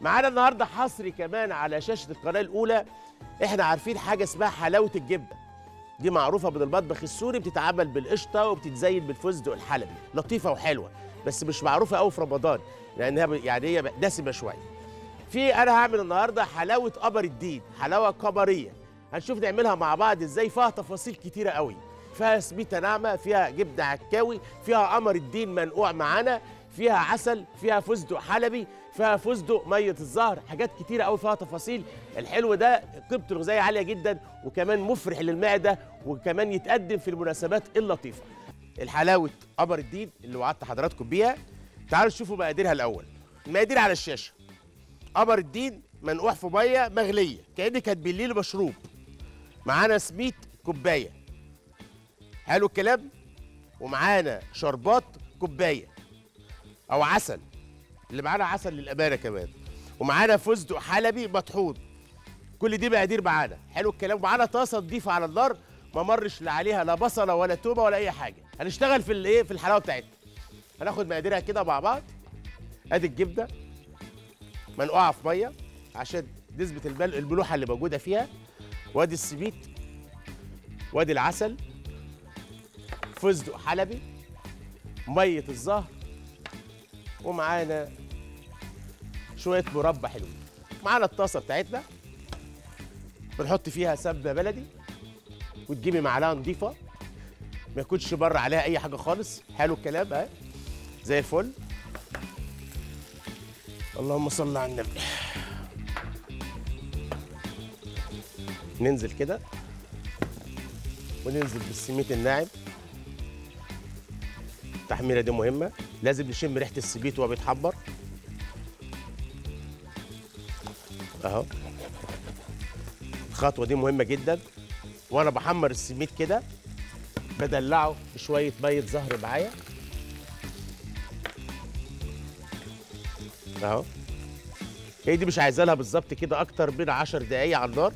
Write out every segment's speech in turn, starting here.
معانا النهارده حصري كمان على شاشه القناه الاولى. إحنا عارفين حاجة اسمها حلاوه الجبنه. دي معروفه من المطبخ السوري بتتعمل بالقشطه وبتتزين بالفستق الحلبي. لطيفه وحلوه بس مش معروفه قوي في رمضان لانها يعني هي دسمه شوية. في أنا هعمل النهارده حلاوه قمر الدين حلاوه قمريه. هنشوف نعملها مع بعض إزاي فيها تفاصيل كتيره قوي. فيها سميته ناعمه فيها جبنه عكاوي فيها قمر الدين منقوع معانا. فيها عسل فيها فستق حلبي فيها فستق مية الزهر حاجات كتيرة قوي فيها تفاصيل. الحلو ده قيمته الغذائية عالية جدا وكمان مفرح للمعدة وكمان يتقدم في المناسبات اللطيفة. الحلاوة قمر الدين اللي وعدت حضراتكم بيها. تعالوا نشوفوا مقاديرها الأول. المقادير على الشاشة. قمر الدين منقوع في مية مغلية كأنك هتبليه له مشروب. معانا سميت كوباية. حلو الكلام؟ ومعانا شربات كوباية. أو عسل. اللي معانا عسل للامانه كمان. ومعانا فستق حلبي مطحون. كل دي مقادير معانا. حلو الكلام. ومعانا طاسة نضيفة على النار. ما مرش لا عليها لا بصلة ولا تومة ولا أي حاجة. هنشتغل في الإيه؟ في الحلاوة بتاعتنا. هناخد مقاديرها كده مع بعض. أدي الجبنة. منقوعه في مية عشان نسبه المل... الملوحة اللي موجودة فيها. وأدي السميت. وأدي العسل. فستق حلبي. مية الزهر. ومعانا شوية مربى حلوين. معانا الطاسة بتاعتنا. بنحط فيها سمنة بلدي وتجيبي معلقة نضيفة. ما يكونش بره عليها أي حاجة خالص. حلو الكلام اهي زي الفل. اللهم صل على النبي. ننزل كده. وننزل بالسميت الناعم. التحميرة دي مهمة. لازم نشم ريحة السبيت وهو بيتحمر. أهو. الخطوة دي مهمة جدا. وأنا بحمر السميت كده بدلعه بشوية مية زهر معايا. أهو. هي دي مش عايزة لها بالظبط كده أكتر من 10 دقايق على النار.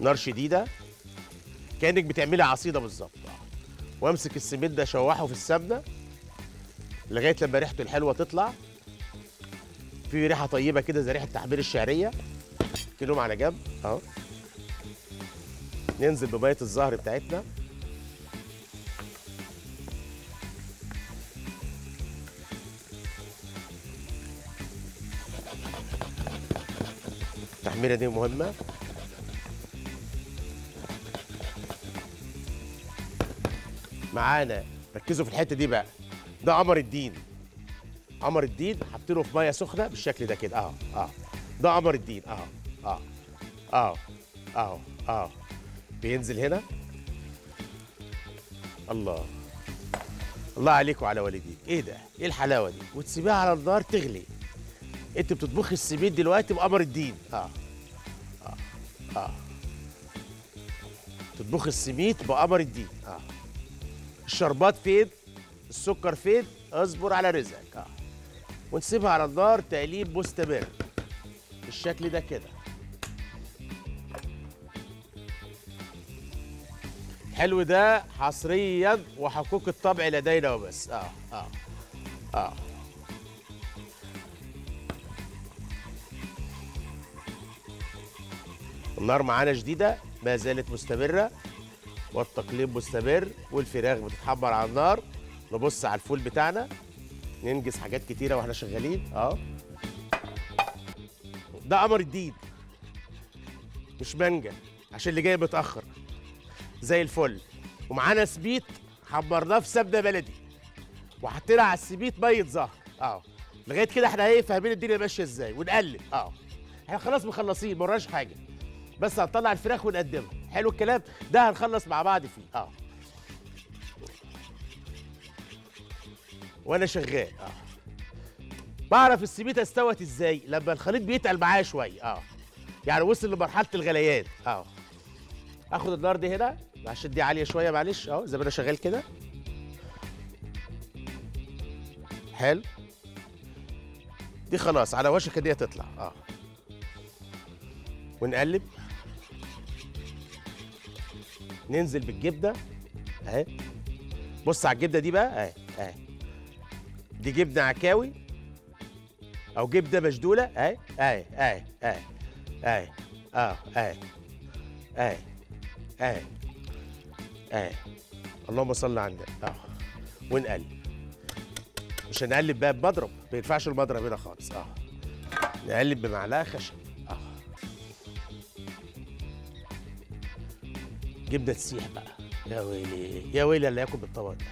نار شديدة. كأنك بتعملي عصيدة بالظبط. وامسك السميد ده اشوحه في السمنة لغاية لما ريحته الحلوة تطلع. في ريحة طيبة كده زي ريحة تحمير الشعرية. كلهم على جنب أهو. ننزل بمية الزهر بتاعتنا. التحميرة دي مهمة. معانا. ركزوا في الحتة دي بقى. ده قمر الدين. قمر الدين حاطينه في مية سخنة بالشكل ده كده. أهو آه ده قمر الدين. أهو آه أهو أهو أهو. بينزل هنا. الله. الله عليك وعلى والديك. إيه ده؟ إيه الحلاوة دي؟ وتسيبيها على النار تغلي. أنت بتطبخي السميد دلوقتي بقمر الدين. آه آه آه تطبخي السميد بقمر الدين. آه الشربات فين السكر فين اصبر على رزقك. آه. ونسيبها على النار تقليب مستمر بالشكل ده كده. حلو ده حصريا وحقوق الطبع لدينا وبس. آه آه آه. النار معانا شديدة ما زالت مستمرة. والتقليب مستمر والفراخ بتتحمر على النار. نبص على الفول بتاعنا. ننجز حاجات كتيرة وإحنا شغالين. آه ده قمر الدين مش مانجا. عشان اللي جاي متأخر. زي الفل. ومعانا سبيت حمرناه في سمنة بلدي. وحطينا على السبيت مية زهر. آه لغاية كده إحنا إيه فاهمين الدنيا ماشية إزاي. ونقلب. آه إحنا خلاص مخلصين ما حاجة. بس هنطلع الفراخ ونقدمها. حلو الكلام. ده هنخلص مع بعض فيه. آه. وأنا شغال. آه. بعرف السميته استوت إزاي لما الخليط بيتقل معايا شوية. آه. يعني وصل لمرحلة الغليان. آه. آخد النار دي هنا. عشان دي عالية شوية معلش. آه. زي ما أنا شغال كده. حلو. دي خلاص على وشك إن هي تطلع. آه. ونقلب. ننزل بالجبنه أهي. بص على الجبنه دي بقى. أهي أهي. دي جبنة عكاوي. أو جبنة مشدولة. أهي أهي أهي أهي أهي. آه أهي أهي أهي أهي. اللهم صل على النبي. آه. ونقلب. مش هنقلب بقى بمضرب. ما ينفعش المضرب هنا خالص. آه. نقلب بمعلقة خشب. جبنة تسيح بقى. يا ويلي يا ويلي اللي ياكل بالطبق ده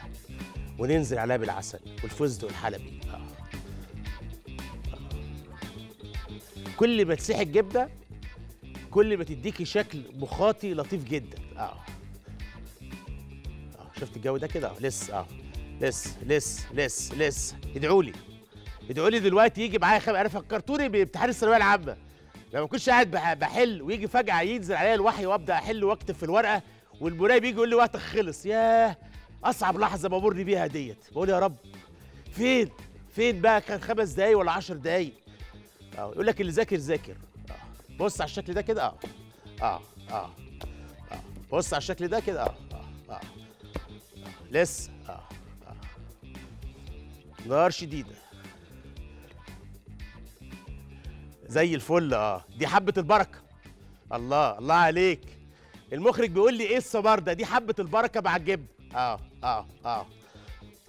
وننزل عليها بالعسل والفستق الحلبي آه. كل ما تسيح الجبنة كل ما تديكي شكل مخاطي لطيف جدا. آه. آه. شفت الجو ده كده؟ لسه آه. لسه لسه لسه لسه. ادعوا لي ادعوا لي دلوقتي يجي معايا خم... أنا فكرتوني بامتحان الثانوية العامة. لما كنتش قاعد بح- بحل ويجي فجأة ينزل عليا الوحي وأبدأ أحل وأكتب في الورقة والمراقب يجي يقول لي وقتك خلص. ياه! أصعب لحظة بمر بيها ديت. بقول يا رب فين؟ فين بقى؟ كان خمس دقايق ولا عشر دقايق. آه يقول لك اللي ذاكر ذاكر. آه بص على الشكل ده كده. آه آه آه آه بص على الشكل ده كده. آه آه آه لسه. آه آه. نار شديدة. زي الفل آه. دي حبة البركة. الله الله عليك. المخرج بيقول لي إيه الثمار ده؟ دي حبة البركة مع الجبنة. آه آه آه.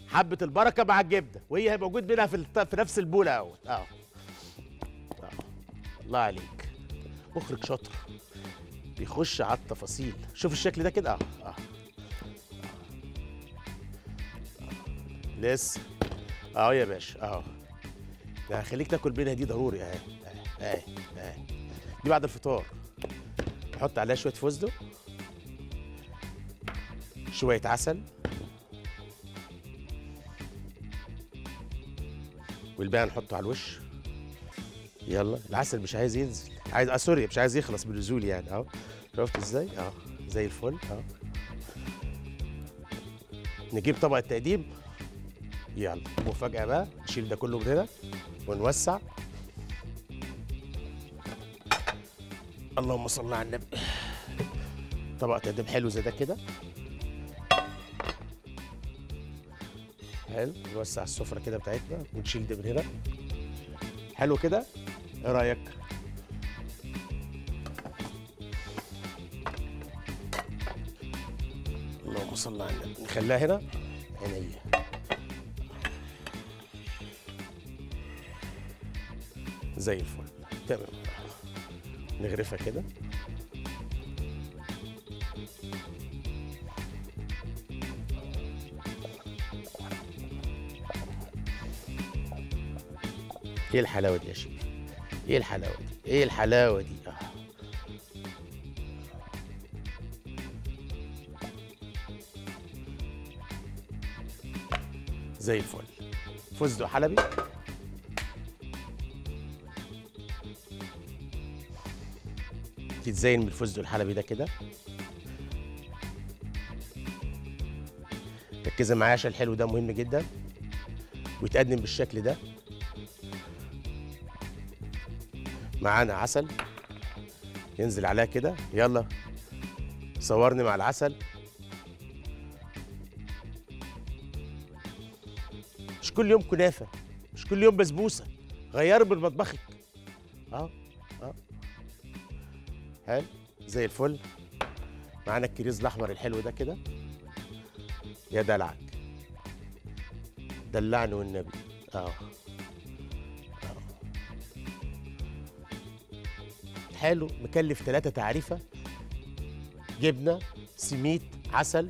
حبة البركة مع الجبنة. وهي موجود منها في. في نفس البولة اهوت آه. آه. الله عليك. مخرج شاطر. بيخش على التفاصيل. شوف الشكل ده كده. آه آه. لسه. اهو يا باشا اهو ده هخليك تاكل منها دي ضروري أهي. اهي اهي دي بعد الفطار. نحط عليها شوية فستق. شوية عسل. والباقي نحطه على الوش. يلا. العسل مش عايز ينزل. عايز آه سوري مش عايز يخلص من النزول يعني. أهو. شفت إزاي؟ أهو. زي الفل. أهو. نجيب طبق التقديم يلا. مفاجأة بقى نشيل ده كله من هنا ونوسع. اللهم صل على النبي. طبق تقديم حلو زي ده كده. حلو. نوسع السفرة كده بتاعتنا ونشيل ده من هنا. حلو كده؟ إيه رأيك؟ اللهم صل على النبي. نخليها هنا. عينيا. زي الفل. تمام. نغرفها كده. إيه الحلاوة دي يا شيخ؟ إيه الحلاوة دي؟ إيه الحلاوة دي؟ آه. زي الفل. فستق حلبي؟ تتزين من الفستق الحلبي ده كده. ركزي معايا عشان الحلو ده مهم جدا. ويتقدم بالشكل ده. معانا عسل. ينزل عليها كده. يلا. صورني مع العسل. مش كل يوم كنافة. مش كل يوم بسبوسة. غيري من مطبخك آه آه. حلو. زي الفل. معانا الكريز الأحمر الحلو ده كده. يا دلعك. دلعني والنبي. آه حلو. مكلف ثلاثة تعريفة. جبنة سميت عسل.